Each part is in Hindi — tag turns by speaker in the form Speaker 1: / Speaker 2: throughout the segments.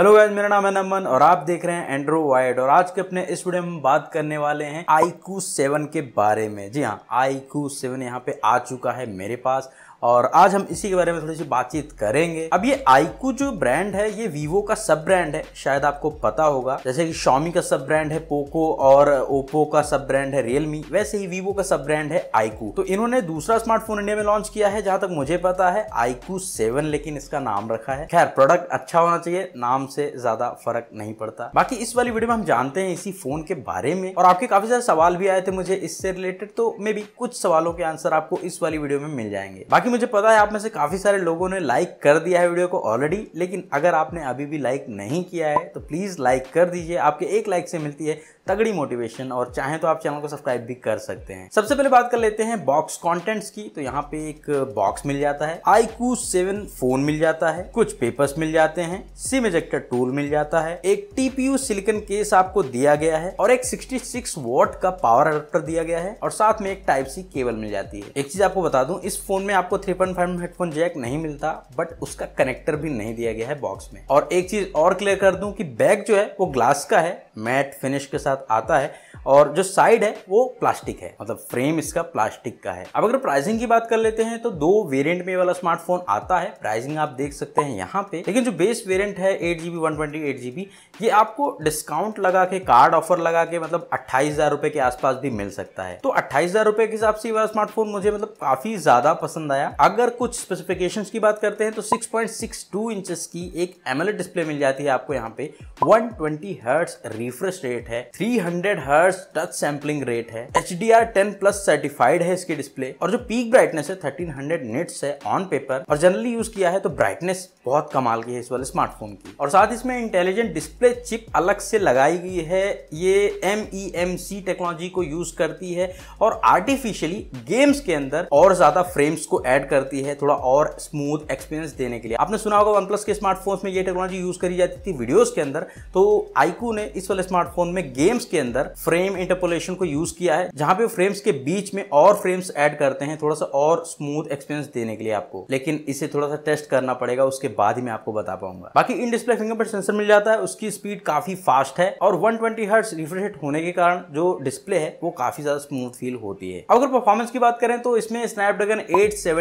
Speaker 1: हेलो गाइस, मेरा नाम है नमन और आप देख रहे हैं एंड्रो वाइड और आज के अपने इस वीडियो में बात करने वाले हैं आईकू सेवन के बारे में। जी हाँ आईकू सेवन यहाँ पे आ चुका है मेरे पास। और आज हम इसी के बारे में थोड़ी सी बातचीत करेंगे। अब ये आईकू जो ब्रांड है, ये वीवो का सब ब्रांड है, शायद आपको पता होगा। जैसे कि शॉमी का सब ब्रांड है पोको और ओप्पो का सब ब्रांड है रियलमी वैसे ही वीवो का सब ब्रांड है आईकू। तो इन्होंने दूसरा स्मार्टफ़ोन इंडिया में लॉन्च किया है, जहाँ तक मुझे पता है, आईकू सेवन लेकिन इसका नाम रखा है। खैर प्रोडक्ट अच्छा होना चाहिए, नाम से ज़्यादा फ़र्क नहीं पड़ता। बाकी इस वाली वीडियो में हम जानते हैं इसी फ़ोन के बारे में, और आपके काफ़ी सारे सवाल भी आए थे मुझे इससे रिलेटेड तो मे कुछ सवालों के आंसर आपको इस वाली वीडियो में मिल जाएँगे। बाकी मुझे पता है आप में से काफ़ी सारे लोगों ने लाइक कर दिया है वीडियो को ऑलरेडी लेकिन अगर आपने अभी भी लाइक नहीं किया है तो प्लीज़ लाइक कर दीजिए। आपके एक लाइक से मिलती है तगड़ी मोटिवेशन और चाहे तो आप चैनल को सब्सक्राइब भी कर सकते हैं। सबसे पहले बात कर लेते हैं बॉक्स कंटेंट्स की। तो यहाँ पे एक बॉक्स मिल जाता है आईकू सेवन फ़ोन मिल जाता है, कुछ पेपर्स मिल जाते हैं, सिम इजेक्टर टूल मिल जाता है, एक टीपीयू सिलिकन केस आपको दिया गया है और एक 66 वॉट का पावर अडेप्टर दिया गया है और साथ में एक टाइप सी केबल मिल जाती है। एक चीज़ आपको बता दूँ, इस फ़ोन में आपको 3.5 हेडफोन जैक नहीं मिलता बट उसका कनेक्टर भी नहीं दिया गया है बॉक्स में। और एक चीज़ और क्लियर कर दूँ कि बैग जो है, वो ग्लास का है मैट फिनिश के साथ आता है, और जो साइड है, वो प्लास्टिक है। मतलब फ्रेम इसका प्लास्टिक का है। अब अगर प्राइसिंग की बात कर लेते हैं तो दो वेरिएंट में वाला स्मार्टफ़ोन आता है। प्राइसिंग आप देख सकते हैं यहाँ पे। लेकिन जो बेस वेरिएंट है eight GB one twenty eight GB ये आपको डिस्काउंट लगा के कार्ड ऑफ़र लगा के मतलब अट्ठाईस हज़ार रुपए के आसपास भी मिल सकता है। तो अट्ठाईस हज़ार रुपए के हिसाब से वाला स्मार्टफ़ोन मुझे मतलब काफ़ी ज़्यादा पसंद आया। अगर कुछ स्पेसिफिकेशन की बात करते हैं तो six point six two inches की एक एमएलएड डिस्प्ले मिल जाती है आपको यहाँ पे। One twenty hertz refresh rate है three hundred hertz touch sampling rate है H D R ten plus certified है इसकी डिस्प्ले और जो पीक ब्राइटनेस है थर्टीन हंड्रेड निट्स है ऑन पेपर और जनरली यूज़ किया है तो ब्राइटनेस बहुत कमाल की है इस वाले स्मार्टफ़ोन की। और साथ इसमें इंटेलिजेंट डिस्प्ले चिप अलग से लगाई गई है। ये M E M C technology को यूज़ करती है। और आर्टिफिशियली गेम्स के अंदर और ज़्यादा फ्रेम्स को ऐड करती है थोड़ा और स्मूथ एक्सपीरियंस देने के लिए। आपने सुना होगा वन प्लस के स्मार्टफोन्स में ये टेक्नोलॉजी यूज़ करी जाती थी वीडियोस के अंदर। तो आईकू ने इस वाले स्मार्टफ़ोन में गेम्स के अंदर फ्रेम इंटरपोलेशन को यूज़ किया है, जहाँ पे फ्रेम्स के बीच में और फ्रेम्स ऐड करते हैं थोड़ा सा और स्मूथ एक्सपीरियंस देने के लिए आपको। लेकिन इसे थोड़ा सा टेस्ट करना पड़ेगा, उसके बाद ही मैं आपको बता पाऊँगा। बाकी इन डिस्प्ले फिंगरप्रिंट सेंसर मिल जाता है, उसकी स्पीड काफ़ी फास्ट है और 120 ट्वेंटी हर्ट्स रिफ्रेश होने के कारण जो डिस्प्ले है, वो काफ़ी ज़्यादा स्मूथ फील होती है। अगर परफॉर्मेंस की बात करें तो इसमें स्नैपड्रैगन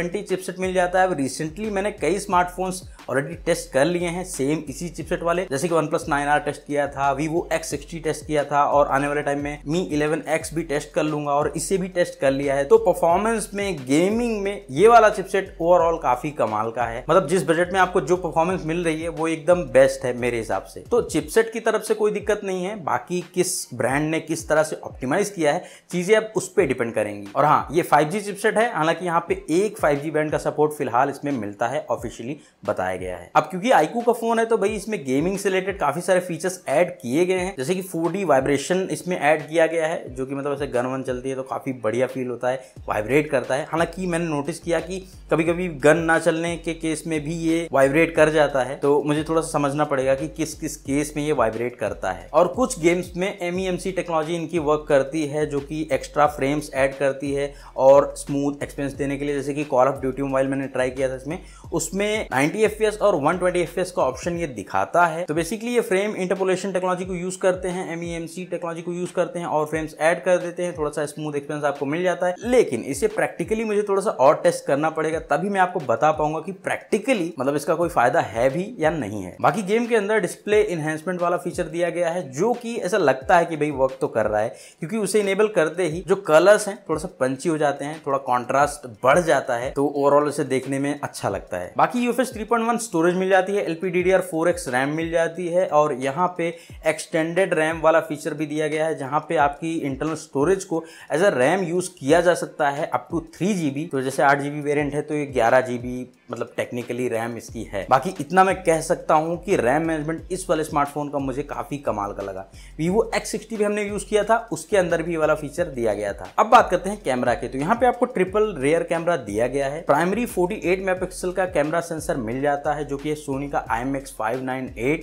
Speaker 1: 870 चिपसेट मिल जाता है। रिसेंटली मैंने कई स्मार्टफोन्स ऑलरेडी टेस्ट कर लिए हैं सेम इसी चिपसेट वाले। जैसे कि OnePlus nine R test किया था वीवो एक्स सिक्सटी टेस्ट किया था, और आने वाले टाइम में मी इलेवन एक्स भी टेस्ट कर लूँगा, और इसे भी टेस्ट कर लिया है। तो परफॉर्मेंस में गेमिंग में ये वाला चिपसेट ओवरऑल काफ़ी कमाल का है। मतलब जिस बजट में आपको जो परफॉर्मेंस मिल रही है, वो एकदम बेस्ट है मेरे हिसाब से। तो चिपसेट की तरफ़ से कोई दिक्कत नहीं है। बाकी किस ब्रांड ने किस तरह से ऑप्टिमाइज किया है, चीज़ें अब उस पर डिपेंड करेंगी। और हाँ ये फाइव चिपसेट है। हालाँकि यहाँ पे एक फाइव बैंड का सपोर्ट फ़िलहाल इसमें मिलता है ऑफिशियली बताया गया है। अब क्योंकि आईकू का फ़ोन है तो भाई इसमें गेमिंग से रिलेटेड काफ़ी सारे फीचर्स ऐड किए गए हैं। जैसे कि फोर वाइब्रेशन इसमें ऐड किया गया है, जो कि मतलब ऐसे गन वन चलती है तो काफ़ी बढ़िया फील होता है वाइब्रेट करता है। हालाँकि मैंने नोटिस किया कि कभी कभी गन ना चलने के केस में भी ये वाइब्रेट कर जाता है तो मुझे थोड़ा सा समझना पड़ेगा कि किस किस केस में ये वाइब्रेट करता है। और कुछ गेम्स में एम टेक्नोलॉजी इनकी वर्क करती है, जो कि एक्स्ट्रा फ्रेम्स ऐड करती है, और स्मूथ एक्सपीरियंस देने के लिए, जैसे कि कॉल ऑफ़ ड्यूटी मोबाइल मैंने ट्राई किया था इसमें। उसमें 90 एफ़ और 120 एफ़ का ऑप्शन ये दिखाता है। तो बेसिकली ये फ्रेम इंटरपोलेशन टेक्नोलॉजी को यूज़ करते हैं एम टेक्नोलॉजी को यूज़ करते हैं और फ्रेम्स ऐड कर देते हैं। थोड़ा सा स्मूथ एक्सपीरियंस आपको मिल जाता है। लेकिन इसे प्रैक्टिकली मुझे थोड़ा सा और टेस्ट करना पड़ेगा, तभी मैं आपको बता पाऊँगा कि प्रैक्टिकली मतलब इसका कोई फ़ायदा है भी या नहीं है। बाकी गेम के अंदर डिस्प्ले इनहेंसमेंट वाला फीचर दिया गया है, जो कि ऐसा लगता है कि भाई वर्क तो कर रहा है, क्योंकि उसे इनेबल करते ही जो कलर्स हैं, थोड़ा सा पंची हो जाते हैं, थोड़ा कॉन्ट्रास्ट बढ़ जाता है तो ओवरऑल इसे देखने में अच्छा लगता है। बाकी यूएफएस 3.1 स्टोरेज मिल जाती है एलपीडीडीआर 4x रैम मिल जाती है और यहाँ पे एक्सटेंडेड रैम वाला फीचर भी दिया गया है, जहाँ पे आपकी इंटरनल स्टोरेज को एज अ रैम यूज़ किया जा सकता है अप टू थ्री तो जैसे आठ जीबी वेरियंट है तो ये ग्यारह जीबी मतलब टेक्निकली रैम इसकी है। बाकी इतना मैं कह सकता हूँ कि रैम मैनेजमेंट इस वाले स्मार्टफ़ोन का मुझे काफ़ी कमाल का लगा। वीवो एक्स सिक्सटी भी हमने यूज़ किया था, उसके अंदर भी वाला फीचर दिया गया था। अब बात करते हैं कैमरा के। तो यहाँ पे आपको ट्रिपल रेयर कैमरा दिया गया है। प्राइमरी 48 मेगापिक्सल का कैमरा सेंसर मिल जाता है, जो कि सोनी का आई एम एक्स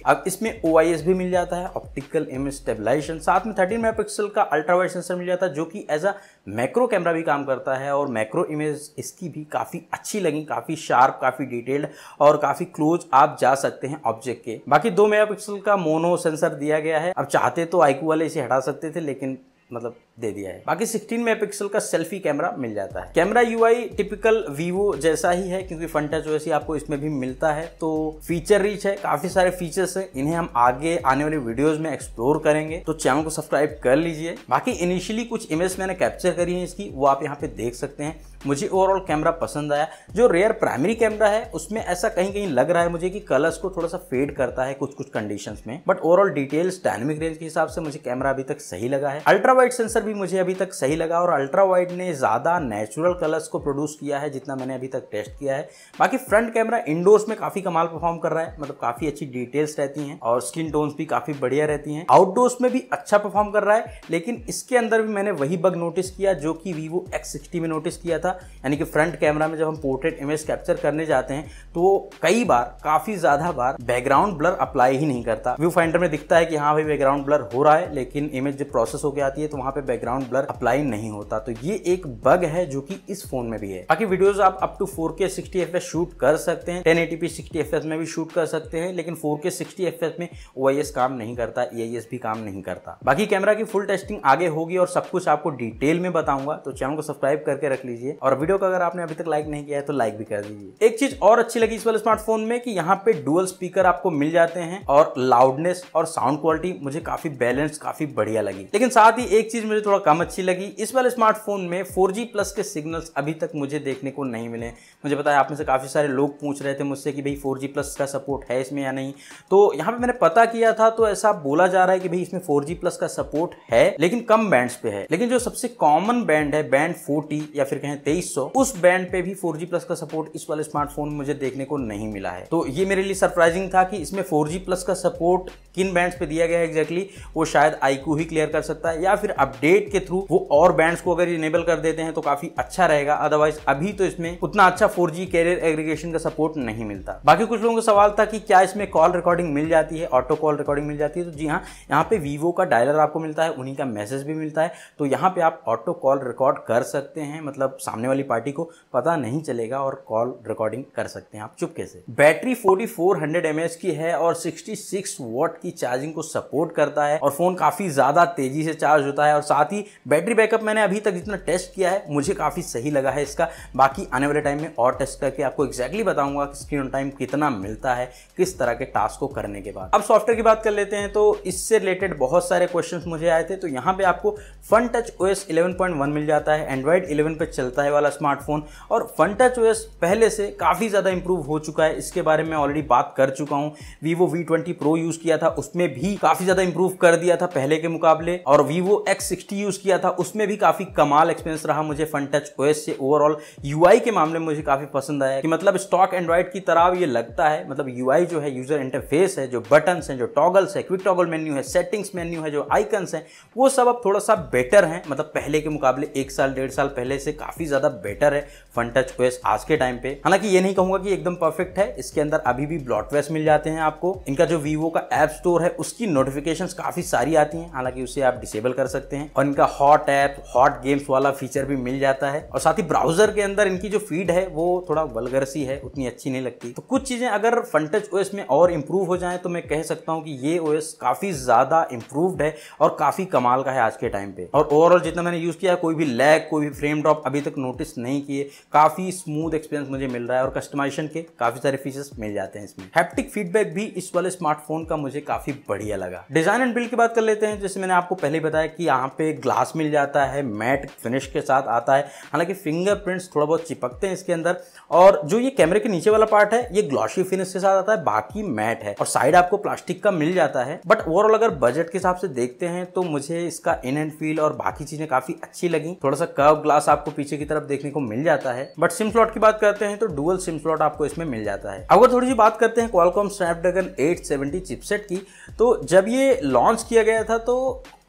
Speaker 1: अब इसमें OIS भी मिल जाता है ऑप्टिकल इमेज स्टेबिलाईजेशन साथ में थर्टीन मेगापिक्सल का अल्ट्रा वाइड सेंसर मिल जाता है, जो कि एज अ मैक्रो कैमरा भी काम करता है और मैक्रो इमेज इसकी भी काफ़ी अच्छी लगी, काफ़ी शार्प काफ़ी डिटेल्ड और काफ़ी क्लोज आप जा सकते हैं ऑब्जेक्ट के। बाकी दो मेगापिक्सल का मोनो सेंसर दिया गया है। अब चाहते तो आईकू वाले इसे हटा सकते थे, लेकिन मतलब दे दिया है। बाकी 16 मेगापिक्सल का सेल्फी कैमरा मिल जाता है। कैमरा यूआई टिपिकल वीवो जैसा ही है, क्योंकि फ्रंट टच वैसे आपको इसमें भी मिलता है। तो फीचर रीच है, काफ़ी सारे फीचर्स है, इन्हें हम आगे आने वाले वीडियोस में एक्सप्लोर करेंगे। तो चैनल को सब्सक्राइब कर लीजिए। बाकी इनिशियली कुछ इमेज मैंने कैप्चर करी है इसकी, वो आप यहाँ पे देख सकते हैं। मुझे ओवरऑल कैमरा पसंद आया। जो रेयर प्राइमरी कैमरा है, उसमें ऐसा कहीं कहीं लग रहा है मुझे कि कलर्स को थोड़ा सा फेड करता है कुछ कुछ कंडीशंस में। But overall details dynamic range के हिसाब से मुझे कैमरा अभी तक सही लगा है। अल्ट्रा वाइड सेंसर भी मुझे अभी तक सही लगा और अल्ट्रा वाइड ने ज़्यादा नेचुरल कलर्स को प्रोड्यूस किया है जितना मैंने अभी तक टेस्ट किया है। बाकी फ्रंट कैमरा इंडोर्स में काफ़ी कमाल परफॉर्म कर रहा है मतलब काफ़ी अच्छी डिटेल्स रहती हैं और स्किन टोन्स भी काफ़ी बढ़िया रहती हैं। आउटडोर्स में भी अच्छा परफॉर्म कर रहा है, लेकिन इसके अंदर भी मैंने वही बग नोटिस किया जो कि वीवो एक्स में नोटिस किया था, यानी कि फ्रंट कैमरा में जब हम पोर्ट्रेट इमेज कैप्चर करने जाते हैं तो कई बार, काफ़ी ज़्यादा बार बैकग्राउंड ब्लर अप्लाई ही नहीं करता। व्यू फाइंडर में दिखता है कि हाँ भाई बैकग्राउंड ब्लर हो रहा है, लेकिन इमेज जब प्रोसेस होकर आती है तो वहाँ पे बैकग्राउंड ब्लर अप्लाई नहीं होता। तो ये एक बग है जो कि इस फ़ोन में भी है। बाकी वीडियोस आप up to 4K 60 fps shoot कर सकते हैं। 1080p 60 fps में भी शूट कर सकते हैं, लेकिन 4K 60 fps में OIS काम नहीं करता EIS भी काम नहीं करता। बाकी कैमरा की फुल टेस्टिंग आगे होगी और सब कुछ आपको डिटेल में बताऊँगा। तो चैनल को सब्सक्राइब करके रख लीजिए। और वीडियो को अगर आपने अभी तक लाइक नहीं किया है तो लाइक भी कर दीजिए। एक चीज़ और अच्छी लगी इस वाले स्मार्टफ़ोन में कि यहाँ पे डुअल स्पीकर आपको मिल जाते हैं और लाउडनेस और साउंड क्वालिटी मुझे काफ़ी बैलेंस काफ़ी बढ़िया लगी। लेकिन साथ ही एक चीज़ मुझे थोड़ा कम अच्छी लगी। इस वाले स्मार्टफ़ोन में 4G प्लस के सिग्नल्स अभी तक मुझे देखने को नहीं मिले। मुझे पता है आप में से काफ़ी सारे लोग पूछ रहे थे मुझसे कि भाई 4G प्लस का सपोर्ट है इसमें या नहीं। तो यहाँ पे मैंने पता किया था तो ऐसा बोला जा रहा है कि भाई इसमें 4G प्लस का सपोर्ट है, लेकिन कम बैंड पे है। लेकिन जो सबसे कॉमन बैंड है बैंड 40 या फिर कहें 2300 उस बैंड पे भी 4G प्लस का सपोर्ट इस वाले स्मार्टफ़ोन मुझे देखने को नहीं मिला है। तो ये मेरे लिए सरप्राइजिंग था कि इसमें 4G प्लस का सपोर्ट किन बैंड पे दिया गया है एग्जैक्टली वो शायद आईकू ही क्लियर कर सकता है या फिर अपडेट के थ्रू वो और बैंड्स को अगर इनेबल कर देते हैं तो काफ़ी अच्छा रहेगा। अदरवाइज़ अभी तो इसमें उतना अच्छा 4G कैरियर एग्रीगेशन का सपोर्ट नहीं मिलता। बाकी कुछ लोगों का सवाल था कि क्या इसमें कॉल रिकॉर्डिंग मिल जाती है? ऑटो कॉल रिकॉर्डिंग मिल जाती है? तो जी हाँ यहाँ पे वीवो का डायलर आपको मिलता है, उन्हीं का मैसेज भी मिलता है। तो यहाँ पे आप ऑटो कॉल रिकॉर्ड कर सकते हैं मतलब सामने वाली पार्टी को पता नहीं चलेगा और कॉल रिकॉर्डिंग कर सकते हैं आप चुपके से। बैटरी 4400 mAh की है और 66 वॉट की चार्जिंग को सपोर्ट करता है और फ़ोन काफ़ी ज़्यादा तेज़ी से चार्ज होता है और साथ ही बैटरी बैकअप मैंने अभी तक जितना टेस्ट किया है, मुझे काफ़ी सही लगा है इसका। बाकी आने वाले टाइम में और टेस्ट करके आपको एक्जैक्टली बताऊँगा कि स्क्रीन टाइम कितना मिलता है, किस तरह के टास्क को करने के बाद। अब सॉफ्टवेयर की बात कर लेते हैं तो इससे रिलेटेड बहुत सारे क्वेश्चन मुझे आए थे तो यहाँ पे आपको फन टच ओएस 11.1 मिल जाता है एंड्रॉइड 11 पे चलता है वाला स्मार्टफ़ोन और फन टच ओएस पहले से काफ़ी ज़्यादा इंप्रूव हो चुका है। इसके बारे में ऑलरेडी बात कर चुका हूँ। Vivo V twenty pro use किया था, उसमें भी काफ़ी ज़्यादा इंप्रूव कर दिया था पहले के मुकाबले, और वीवो एक्स सिक्सटी यूज़ किया था, उसमें भी काफ़ी कमाल एक्सपीरियंस रहा मुझे फन टच ओएस से। ओवरऑल यूआई के मामले में मुझे काफ़ी पसंद आया कि मतलब स्टॉक एंड्रॉइड की तरह ये लगता है मतलब यूआई जो है यूज़र इंटरफेस है, जो बटन है, जो टॉगल्स है क्विक टॉगल मेन्यू है सेटिंग्स मेन्यू है, जो आइकन्स है, वो सब अब थोड़ा सा बेटर है। मतलब पहले के मुकाबले एक साल, डेढ़ साल पहले से काफ़ी ज़्यादा बेटर है फन टच ओएस आज के टाइम पे। हालाँकि ये नहीं कहूँगा कि एकदम परफेक्ट है, इसके अंदर अभी भी ब्लॉटवेस मिल जाते हैं आपको। इनका जो वीवो का ऐप स्टोर है, उसकी नोटिफिकेशन काफ़ी सारी आती हैं, हालाँकि उसे आप डिसेबल कर सकते हैं। और इनका हॉट ऐप हॉट गेम्स वाला फीचर भी मिल जाता है। और साथ ही ब्राउज़र के अंदर इनकी जो फ़ीड है, वो थोड़ा वलगर सी है, उतनी अच्छी नहीं लगती। तो कुछ चीज़ें अगर फंटच ओएस में और इंप्रूव हो जाए तो मैं कह सकता हूँ कि ये ओएस काफ़ी ज़्यादा इंप्रूव्ड है और काफ़ी कमाल का है आज के टाइम पे। और ओवरऑल जितना मैंने यूज़ किया, कोई भी लैग कोई भी फ्रेम ड्रॉप अभी तक नोटिस नहीं किए। काफ़ी स्मूथ एक्सपीरियंस मुझे मिल रहा है और कस्टमाइजेशन के काफ़ी सारे फीचर्स मिल जाते हैं इसमें। हैप्टिक फीडबैक भी इस वाले स्मार्टफ़ोन का मुझे काफ़ी बढ़िया लगा। डिज़ाइन एंड बिल्ड की बात कर लेते हैं, जैसे मैंने आपको पहले बताया कि यहाँ पे ग्लास मिल जाता है मैट फिनिश के साथ आता है। हालाँकि फिंगरप्रिंट्स थोड़ा बहुत चिपकते हैं इसके अंदर। और जो ये कैमरे के नीचे वाला पार्ट है, ये ग्लॉशी फिनिश के साथ आता है, बाकी मैट है। और साइड आपको प्लास्टिक का मिल जाता है। बट ओवरऑल अगर बजट के हिसाब से देखते हैं तो मुझे इसका इन एंड फील और बाकी चीज़ें काफ़ी अच्छी लगी। थोड़ा सा कर्व ग्लास आपको पीछे की तरफ़ देखने को मिल जाता है। बट सिम स्लॉट की बात करते हैं तो डुअल सिम स्लॉट आपको इसमें मिल जाता है। अगर थोड़ी सी बात करते हैं क्वालकॉम स्नैपड्रैगन 870 चिपसेट की तो जब ये लॉन्च किया गया था तो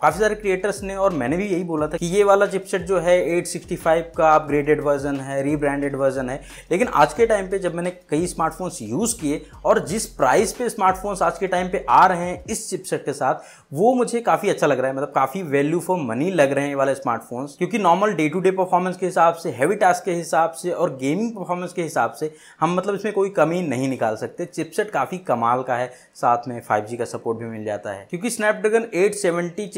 Speaker 1: काफ़ी सारे क्रिएटर्स ने और मैंने भी यही बोला था कि ये वाला चिपसेट जो है 865 का अपग्रेडेड वर्जन है रीब्रांडेड वर्जन है। लेकिन आज के टाइम पे जब मैंने कई स्मार्टफोन्स यूज़ किए और जिस प्राइस पे स्मार्टफोन्स आज के टाइम पे आ रहे हैं इस चिपसेट के साथ, वो मुझे काफ़ी अच्छा लग रहा है। मतलब काफ़ी वैल्यू फॉर मनी लग रहे हैं ये वाले स्मार्टफोन्स क्योंकि normal day to day performance के हिसाब से हैवी टास्क के हिसाब से और गेमिंग परफॉर्मेंस के हिसाब से हम मतलब इसमें कोई कमी नहीं निकाल सकते। चिपसेट काफ़ी कमाल का है, साथ में फाइव का सपोर्ट भी मिल जाता है। क्योंकि स्नैपड्रैगन एट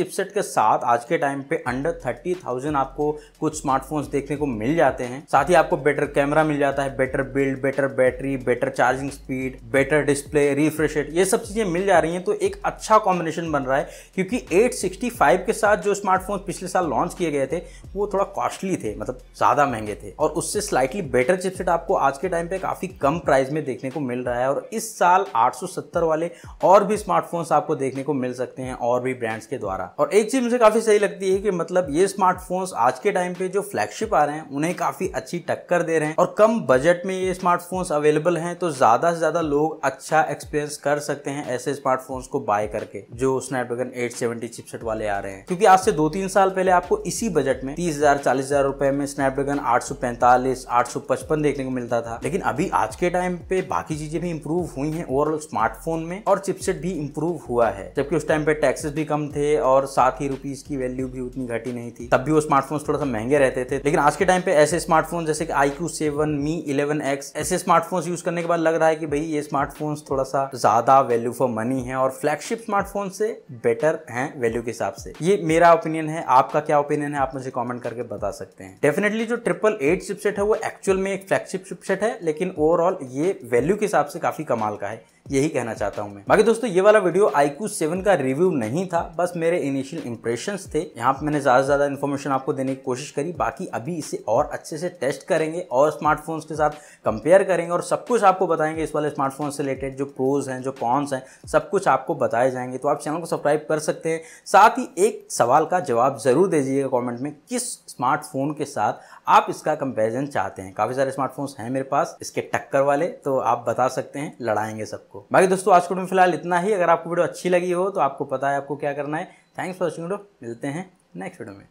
Speaker 1: चिपसेट के साथ आज के टाइम पे अंडर थर्टी थाउज़ेंड आपको कुछ स्मार्टफोन्स देखने को मिल जाते हैं। साथ ही आपको बेटर कैमरा मिल जाता है better build better battery better charging speed better display refresh ये सब चीज़ें मिल जा रही हैं। तो एक अच्छा कॉम्बिनेशन बन रहा है क्योंकि 865 के साथ जो स्मार्टफ़ोन पिछले साल लॉन्च किए गए थे, वो थोड़ा कॉस्टली थे मतलब ज़्यादा महँगे थे। और उससे स्लाइटली बेटर चिपसेट आपको आज के टाइम पे काफ़ी कम प्राइस में देखने को मिल रहा है। और इस साल 870 वाले और भी स्मार्टफोन्स आपको देखने को मिल सकते हैं और भी ब्रांड्स के द्वारा। और एक चीज़ मुझे काफ़ी सही लगती है कि मतलब ये स्मार्टफोन्स आज के टाइम पे जो फ्लैगशिप आ रहे हैं, उन्हें काफ़ी अच्छी टक्कर दे रहे हैं। और कम बजट में ये स्मार्टफोन्स अवेलेबल हैं तो ज़्यादा से ज़्यादा लोग अच्छा एक्सपीरियंस कर सकते हैं ऐसे स्मार्टफोन्स को बाय करके, जो स्नैपड्रैगन 870 चिपसेट वाले आ रहे हैं। क्योंकि आज से दो तीन साल पहले आपको इसी बजट में तीस हज़ार, चालीस हज़ार रुपए में स्नैपड्रैगन आठ सौ पैंतालीस, आठ सौ पचपन देखने को मिलता था। लेकिन अभी आज के टाइम पे बाकी चीज़ें भी इंप्रूव हुई हैं ओवरऑल स्मार्टफ़ोन में और चिपसेट भी इंप्रूव हुआ है। जबकि उस टाइम पे टैक्सेस भी कम थे और साथ ही रुपीज़ की वैल्यू भी उतनी घटी नहीं थी। तब भी वो स्मार्टफ़ोन थोड़ा सा महँगे रहते थे। लेकिन आज के टाइम पे ऐसे स्मार्टफ़ोन जैसे कि I Q seven Mi eleven X ऐसे स्मार्टफोन्स यूज़ करने के बाद लग रहा है कि भाई ये स्मार्टफोन्स थोड़ा सा ज़्यादा वैल्यू फॉर मनी है और फ्लैगशिप स्मार्टफ़ोन से बेटर है वैल्यू के हिसाब से। ये मेरा ओपिनियन है। आपका क्या ओपिनियन है? आप मुझे कॉमेंट करके बता सकते हैं। डेफिनेटली जो ट्रिपल एट चिपसेट है, वो एक्चुअल में एक फ्लैगशिप चिपसेट है, लेकिन ओवरऑल ये वैल्यू के हिसाब से काफ़ी कमाल का है। यही कहना चाहता हूँ मैं। बाकी दोस्तों, ये वाला वीडियो आईक्यू सेवन का रिव्यू नहीं था, बस मेरे इनिशियल इंप्रेशन थे। यहाँ पे मैंने ज़्यादा से ज़्यादा इन्फॉर्मेशन आपको देने की कोशिश करी, बाकी अभी इसे और अच्छे से टेस्ट करेंगे और स्मार्टफोन्स के साथ कंपेयर करेंगे और सब कुछ आपको बताएँगे इस वाले स्मार्टफ़ोन से रिलेटेड जो प्रोज हैं, जो कॉन्स हैं, सब कुछ आपको बताए जाएँगे। तो आप चैनल को सब्सक्राइब कर सकते हैं। साथ ही एक सवाल का जवाब ज़रूर दीजिएगा कॉमेंट में, किस स्मार्टफ़ोन के साथ आप इसका कंपेरिजन चाहते हैं? काफ़ी सारे स्मार्टफोन्स हैं मेरे पास, इसके टक्कर वाले तो आप बता सकते हैं, लड़ाएँगे सबको। बाकी दोस्तों, आज वीडियो में फ़िलहाल इतना ही। अगर आपको वीडियो अच्छी लगी हो तो आपको पता है आपको क्या करना है। थैंक्स फॉर वॉचिंग वीडियो मिलते हैं नेक्स्ट वीडियो में।